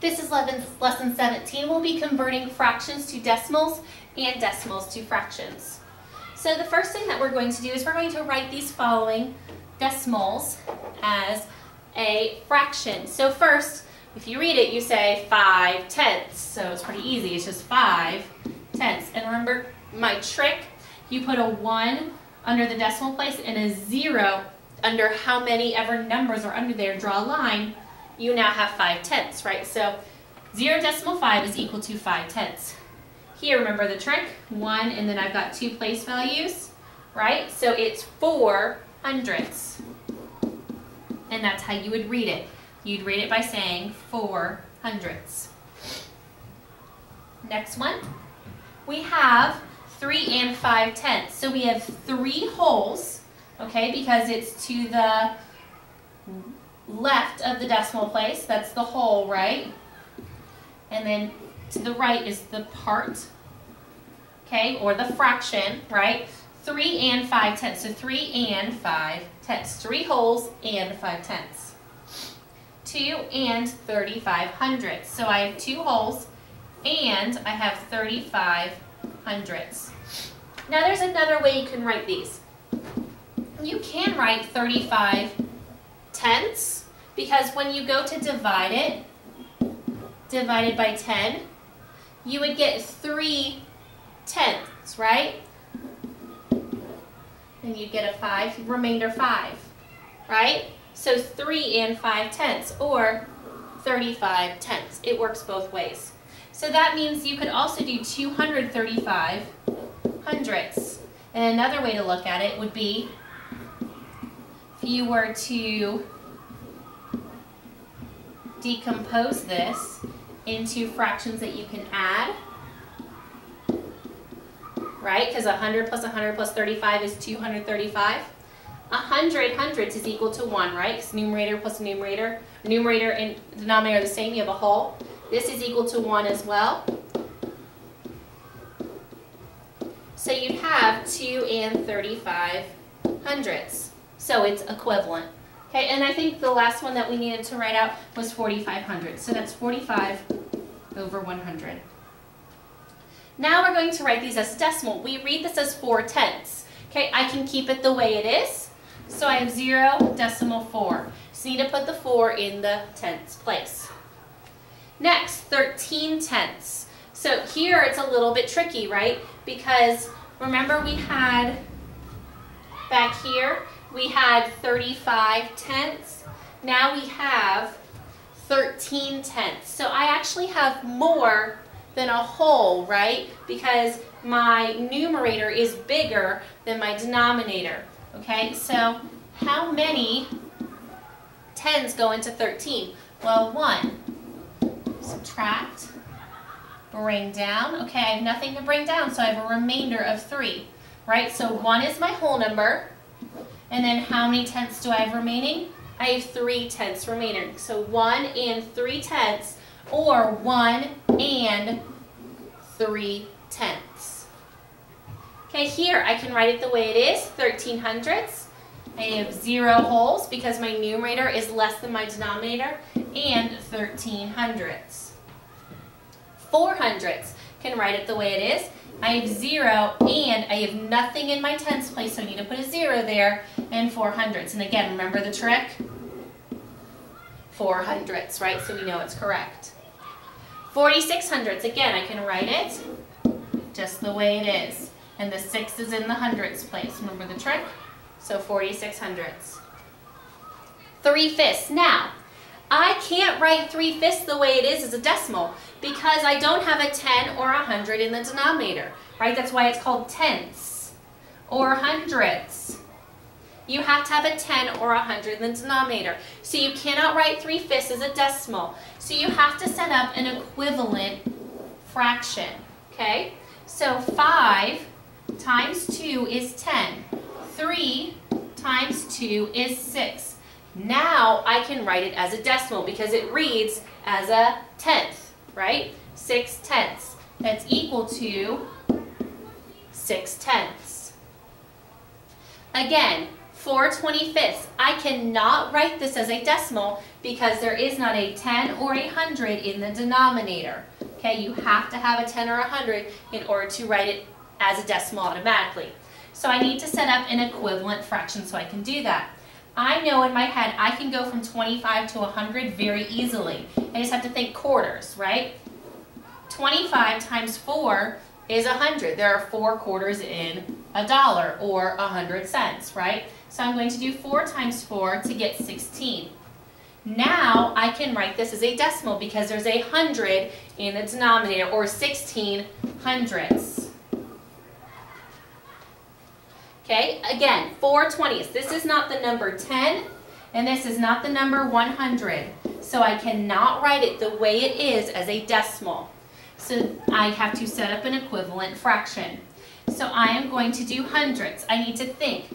This is lesson 17. We'll be converting fractions to decimals and decimals to fractions. So the first thing that we're going to do is we're going to write these following decimals as a fraction. So first, if you read it, you say 5 tenths. So it's pretty easy. It's just 5 tenths. And remember my trick? You put a 1 under the decimal place and a 0 under how many ever numbers are under there. Draw a line you now have 5 tenths, right? So 0 decimal 5 is equal to 5 tenths. Here, remember the trick? 1, and then I've got two place values, right? So it's 4 hundredths. And that's how you would read it. You'd read it by saying 4 hundredths. Next one, we have 3 and 5 tenths. So we have three wholes, okay, because it's to the left of the decimal place, that's the whole, right? And then to the right is the part, okay, or the fraction, right? 3 and 5 tenths, so 3 and 5 tenths. 3 wholes and 5 tenths. 2 and 35 hundredths. So I have 2 wholes and I have 35 hundredths. Now there's another way you can write these. You can write 35 tenths because when you go to divide it, divided by 10, you would get 3 tenths, right? And you'd get a 5, remainder 5, right? So 3 and 5 tenths, or 35 tenths. It works both ways. So that means you could also do 235 hundredths. And another way to look at it would be you were to decompose this into fractions that you can add, right? Because 100 plus 100 plus 35 is 235. 100 hundredths is equal to 1, right? Because numerator plus numerator, numerator and denominator are the same, you have a whole. This is equal to 1 as well. So you'd have 2 and 35 hundredths. So it's equivalent. Okay, and I think the last one that we needed to write out was 4,500. So that's 45 over 100. Now we're going to write these as decimal. We read this as 4 tenths. Okay, I can keep it the way it is. So I have 0 decimal 4. So you need to put the 4 in the tenths place. Next, 13 tenths. So here it's a little bit tricky, right? Because remember we had back here, we had 35 tenths. Now we have 13 tenths. So I actually have more than a whole, right? Because my numerator is bigger than my denominator. Okay, so how many tens go into 13? Well, 1. Subtract. Bring down. Okay, I have nothing to bring down, so I have a remainder of 3. Right, so 1 is my whole number. And then how many tenths do I have remaining? I have 3 tenths remaining. So 1 and 3 tenths, or 1 and 3 tenths. Okay, here I can write it the way it is, 13 hundredths. I have 0 wholes because my numerator is less than my denominator, and 13 hundredths. 4 hundredths can write it the way it is. I have 0 and I have nothing in my tens place, so I need to put a 0 there, and 4 hundredths. And again, remember the trick? 4 hundredths, right? So we know it's correct. 46 hundredths, again, I can write it just the way it is. And the 6 is in the hundredths place. Remember the trick? So 46 hundredths. 3 fifths. Now, I can't write 3 fifths the way it is as a decimal because I don't have a 10 or a 100 in the denominator, right? That's why it's called tenths or hundredths. You have to have a 10 or a 100 in the denominator. So you cannot write 3 fifths as a decimal. So you have to set up an equivalent fraction, okay? So 5 times 2 is 10. 3 times 2 is 6. Now I can write it as a decimal because it reads as a tenth, right? 6 tenths. That's equal to 6 tenths. Again, 4 25ths. I cannot write this as a decimal because there is not a 10 or a 100 in the denominator. Okay, you have to have a 10 or a 100 in order to write it as a decimal automatically. So I need to set up an equivalent fraction so I can do that. I know in my head I can go from 25 to 100 very easily. I just have to think quarters, right? 25 times 4 is 100. There are four quarters in a dollar or 100 cents, right? So I'm going to do 4 times 4 to get 16. Now I can write this as a decimal because there's a 100 in the denominator or 16 hundredths. Okay, again, 4 20ths. This is not the number 10 and this is not the number 100. So I cannot write it the way it is as a decimal. So I have to set up an equivalent fraction. So I am going to do hundredths. I need to think.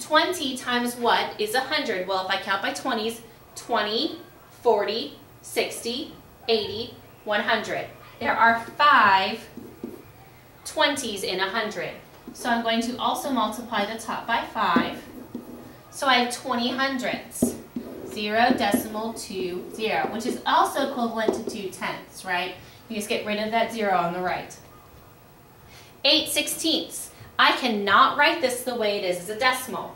20 times what is 100? Well, if I count by 20s, 20, 40, 60, 80, 100. There are five 20s in 100. So I'm going to also multiply the top by 5. So I have 20 hundredths. 0 decimal 2 0, which is also equivalent to 2 tenths, right? You just get rid of that 0 on the right. 8 sixteenths. I cannot write this the way it is as a decimal.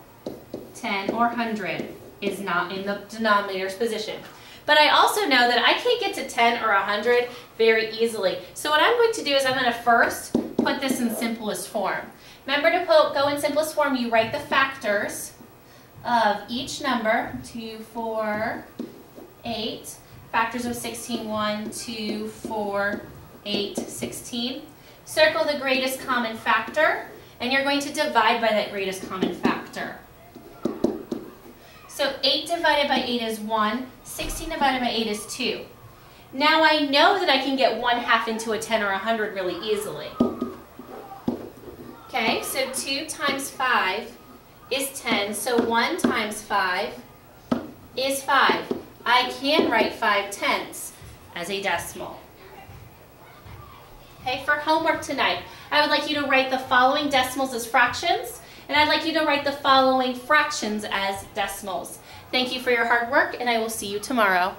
10 or 100 is not in the denominator's position. But I also know that I can't get to 10 or 100 very easily. So what I'm going to do is I'm going to first put this in simplest form. Remember to put, go in simplest form, you write the factors of each number, 2, 4, 8, factors of 16, 1, 2, 4, 8, 16. Circle the greatest common factor, and you're going to divide by that greatest common factor. So 8 divided by 8 is 1, 16 divided by 8 is 2. Now I know that I can get 1 half into a 10 or a 100 really easily. Okay, so 2 times 5 is 10, so 1 times 5 is 5. I can write 5 tenths as a decimal. Okay, for homework tonight, I would like you to write the following decimals as fractions, and I'd like you to write the following fractions as decimals. Thank you for your hard work, and I will see you tomorrow.